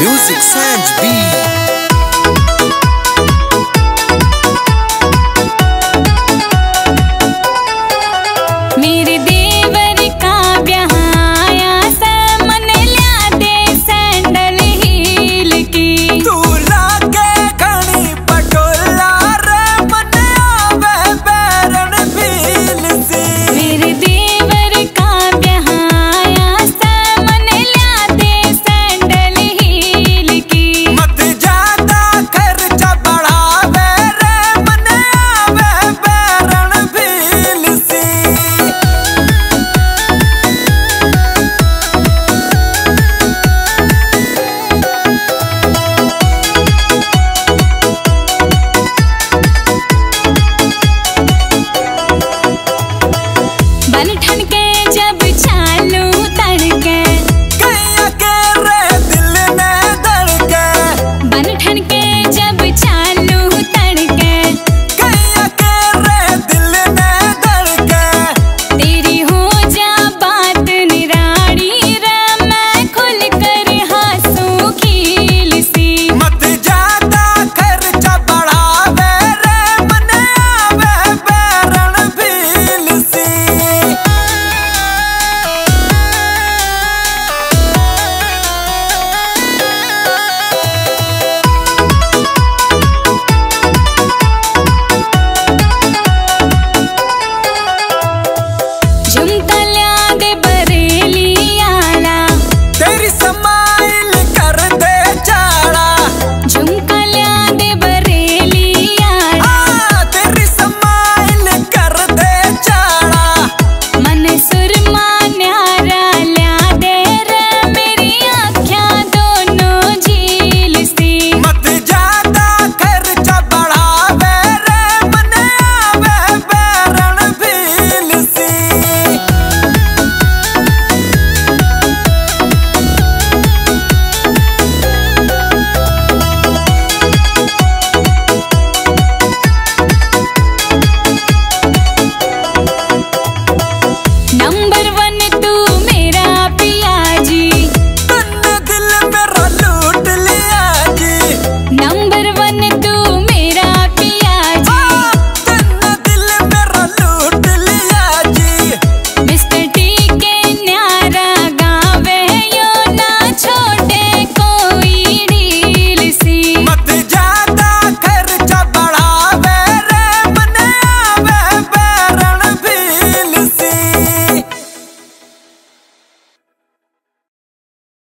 Music Sanj B.